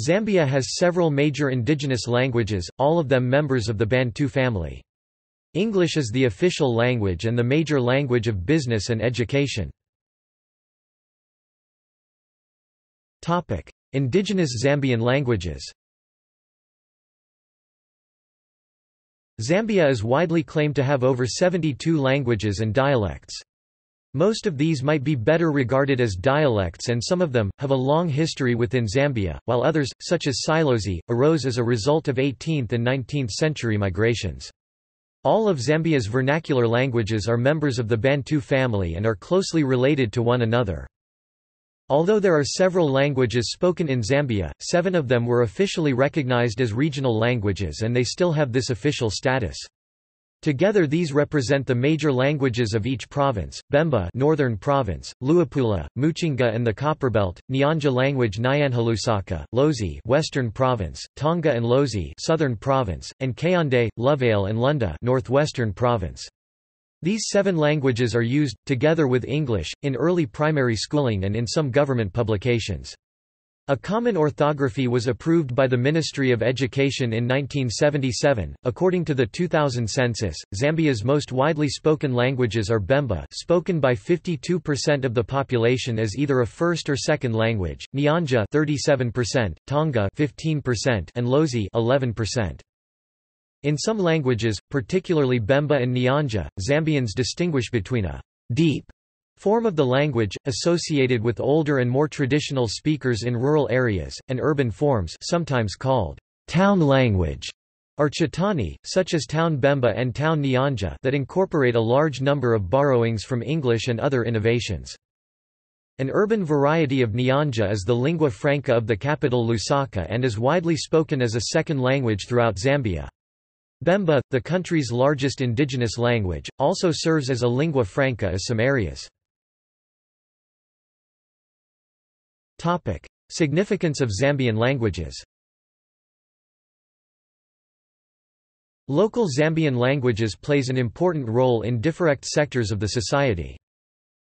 Zambia has several major indigenous languages, all of them members of the Bantu family. English is the official language and the major language of business and education. Indigenous Zambian languages Zambia is widely claimed to have over 72 languages and dialects. Most of these might be better regarded as dialects and some of them, have a long history within Zambia, while others, such as Silozi, arose as a result of 18th and 19th century migrations. All of Zambia's vernacular languages are members of the Bantu family and are closely related to one another. Although there are several languages spoken in Zambia, seven of them were officially recognized as regional languages and they still have this official status. Together these represent the major languages of each province, Bemba Northern Province, Luapula, Muchinga and the Copperbelt, Nyanja language Nyanhalusaka, Lozi Western Province, Tonga and Lozi Southern Province, and Kaonde, Luvale and Lunda Northwestern Province. These seven languages are used, together with English, in early primary schooling and in some government publications. A common orthography was approved by the Ministry of Education in 1977. According to the 2000 census, Zambia's most widely spoken languages are Bemba, spoken by 52% of the population as either a first or second language, Nyanja 37%, Tonga 15%, and Lozi 11%. In some languages, particularly Bemba and Nyanja, Zambians distinguish between a deep form of the language, associated with older and more traditional speakers in rural areas, and urban forms sometimes called town language are Chitauni, such as Town Bemba and Town Nyanja that incorporate a large number of borrowings from English and other innovations. An urban variety of Nyanja is the lingua franca of the capital Lusaka and is widely spoken as a second language throughout Zambia. Bemba, the country's largest indigenous language, also serves as a lingua franca as some areas. Significance of Zambian languages Local Zambian languages plays an important role in different sectors of the society.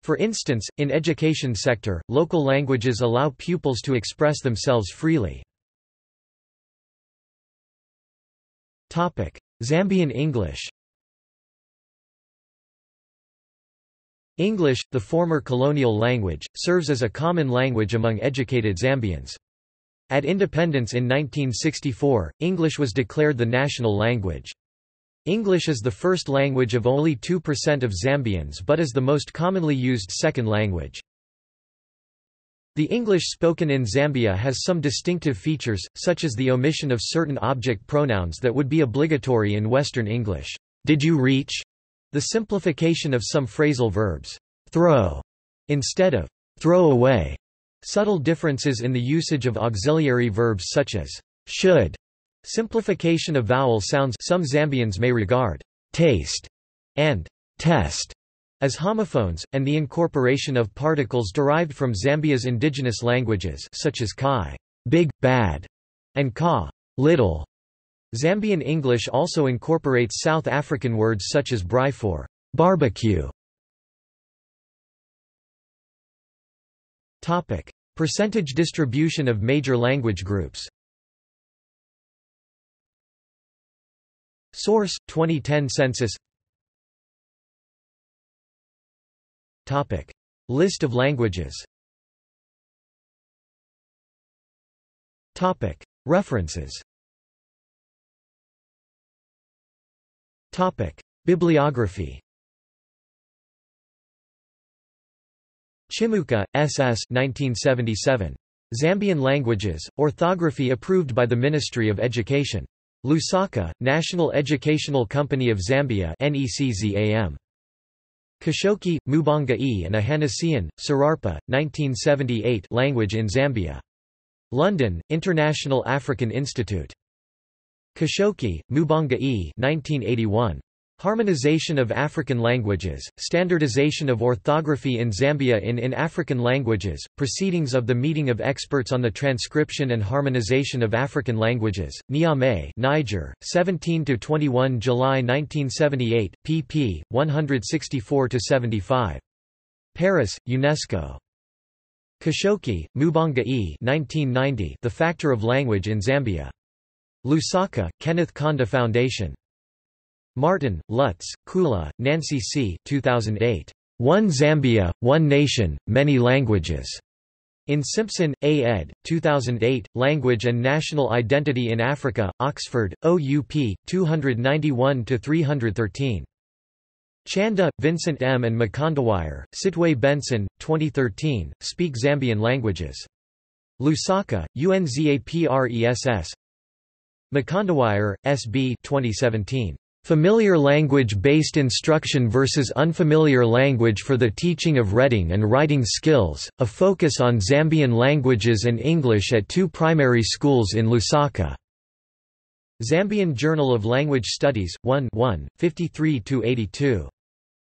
For instance, in education sector, local languages allow pupils to express themselves freely. Zambian English English, the former colonial language, serves as a common language among educated Zambians. At independence in 1964, English was declared the national language. English is the first language of only 2% of Zambians but is the most commonly used second language. The English spoken in Zambia has some distinctive features, such as the omission of certain object pronouns that would be obligatory in Western English. Did you reach? The simplification of some phrasal verbs, throw, instead of throw away. Subtle differences in the usage of auxiliary verbs such as should. Simplification of vowel sounds some Zambians may regard taste and test as homophones, and the incorporation of particles derived from Zambia's indigenous languages such as kai big, bad, and ka little. Zambian English also incorporates South African words such as braai for barbecue. Topic: Percentage distribution of major language groups. Source: 2010 census. Topic. List of languages Topic. References Topic. Bibliography Chimuka, S.S. 1977. Zambian Languages, Orthography approved by the Ministry of Education. Lusaka, National Educational Company of Zambia NECZAM. Kashoki, Mubanga E. and Ohannessian, Sirarpi, 1978 Language in Zambia. London, International African Institute. Kashoki, Mubanga E. 1981. Harmonization of African Languages, Standardization of Orthography in Zambia in In African Languages, Proceedings of the Meeting of Experts on the Transcription and Harmonization of African Languages, Niamey Niger, 17–21 July 1978, pp. 164–75. Paris, UNESCO. Kashoki, Mubanga E. 1990, the Factor of Language in Zambia. Lusaka, Kenneth Kaunda Foundation. Marten, Lutz, Kula, Nancy C. 2008. One Zambia, One Nation, Many Languages. In Simpson, A. ed., 2008, Language and National Identity in Africa, Oxford, OUP, 291–313. Chanda, Vincent M. and Mkandawire, Sitwe Benson, 2013, Speak Zambian Languages. Lusaka, UNZAPRESS Mkandawire, S.B. 2017. Familiar language-based instruction versus unfamiliar language for the teaching of reading and writing skills, a focus on Zambian languages and English at two primary schools in Lusaka. Zambian Journal of Language Studies, 1 1, 53–82.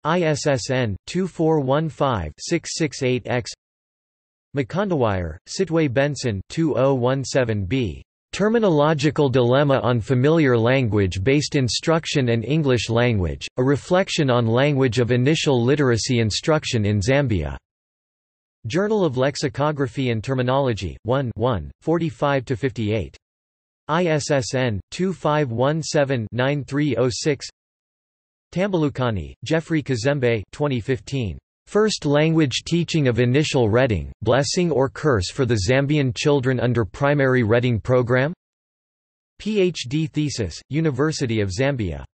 ISSN 2415-668-X Mkandawire, Sitwe Benson 2017b. Terminological Dilemma on Familiar Language-Based Instruction and English Language, a reflection on language of initial literacy instruction in Zambia. Journal of Lexicography and Terminology, 1 1, 45–58. ISSN 2517-9306 Tambulukani, Geoffrey Kazembe 2015. First Language Teaching of Initial Reading, Blessing or Curse for the Zambian Children under Primary Reading Program? PhD thesis, University of Zambia.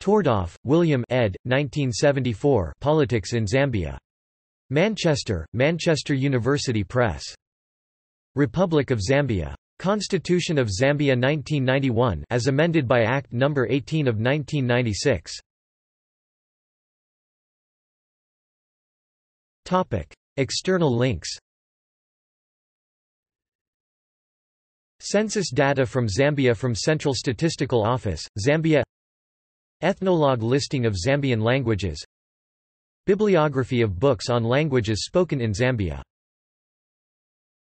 Tordoff, William ed. 1974 Politics in Zambia. Manchester, Manchester University Press. Republic of Zambia. Constitution of Zambia 1991 as amended by Act No. 18 of 1996. External links Census data from Zambia from Central Statistical Office, Zambia Ethnologue listing of Zambian languages Bibliography of books on languages spoken in Zambia